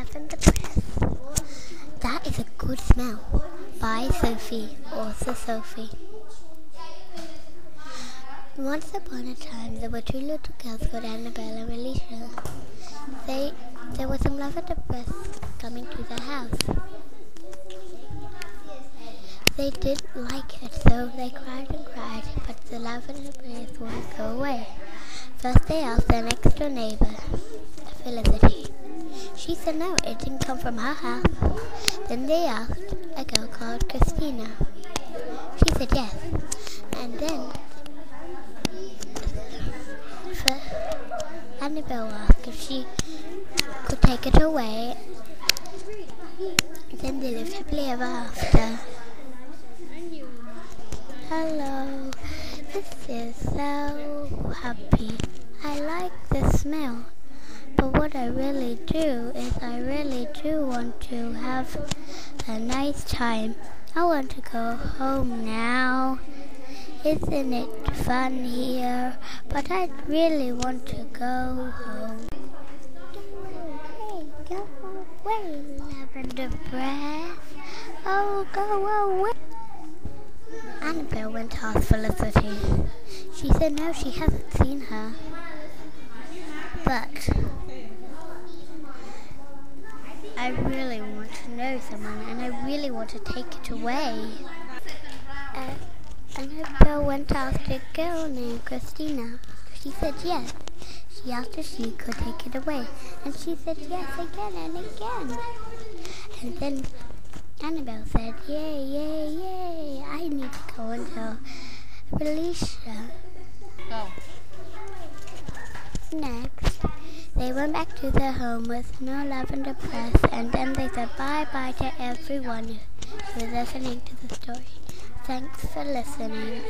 Lavender Breath. That is a good smell. By Sophie, also Sophie. Once upon a time, there were two little girls called Annabelle and Alicia. They, there was some lavender breath coming to their house. They didn't like it, so they cried and cried, but the lavender breath wouldn't go away. First they asked their next door neighbor, Felicity. She said no, it didn't come from her house. Then they asked a girl called Christina. She said yes. And then Annabelle asked if she could take it away. Then they lived happily ever after. Hello, this is so happy. I like the smell. But what I really do is I really do want to have a nice time. I want to go home now. Isn't it fun here? But I really want to go home. Go away, go away, lavender breath. Oh, go away. Annabelle went to ask Felicity. She said no, she hasn't seen her. But I really want to know someone and I really want to take it away. Uh, Annabelle went to ask a girl named Christina. She said yes. She asked if she could take it away. And she said yes again and again. And then Annabelle said, yay, yay, yay. I need to go and tell Felicia. Go. Next, they went back to their home with no love lavender press, and then they said bye-bye to everyone who was listening to the story. Thanks for listening.